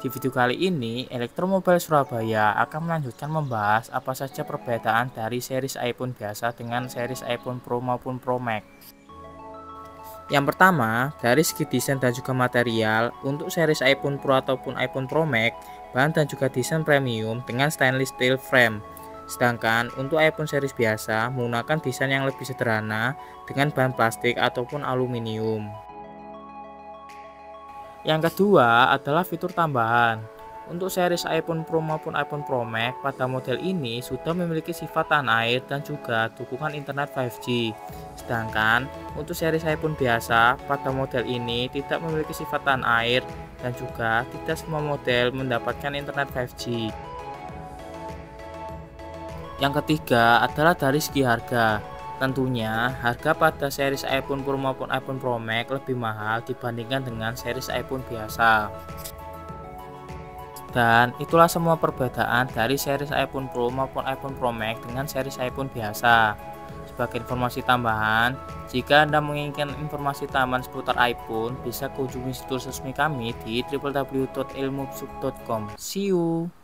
Di video kali ini, Elektromobile Surabaya akan melanjutkan membahas apa saja perbedaan dari series iPhone biasa dengan series iPhone Pro maupun Pro Max. Yang pertama, dari segi desain dan juga material, untuk series iPhone Pro ataupun iPhone Pro Max, bahan dan juga desain premium dengan stainless steel frame. Sedangkan untuk iPhone series biasa menggunakan desain yang lebih sederhana dengan bahan plastik ataupun aluminium. Yang kedua adalah fitur tambahan. Untuk series iPhone Pro maupun iPhone Pro Max pada model ini sudah memiliki sifat tahan air dan juga dukungan internet 5G. Sedangkan untuk series iPhone biasa pada model ini tidak memiliki sifat tahan air dan juga tidak semua model mendapatkan internet 5G. Yang ketiga adalah dari segi harga. Tentunya, harga pada series iPhone Pro maupun iPhone Pro Max lebih mahal dibandingkan dengan series iPhone biasa. Dan itulah semua perbedaan dari series iPhone Pro maupun iPhone Pro Max dengan series iPhone biasa. Sebagai informasi tambahan, jika Anda menginginkan informasi tambahan seputar iPhone, bisa kunjungi situs resmi kami di www.ilmubsub.com. See you!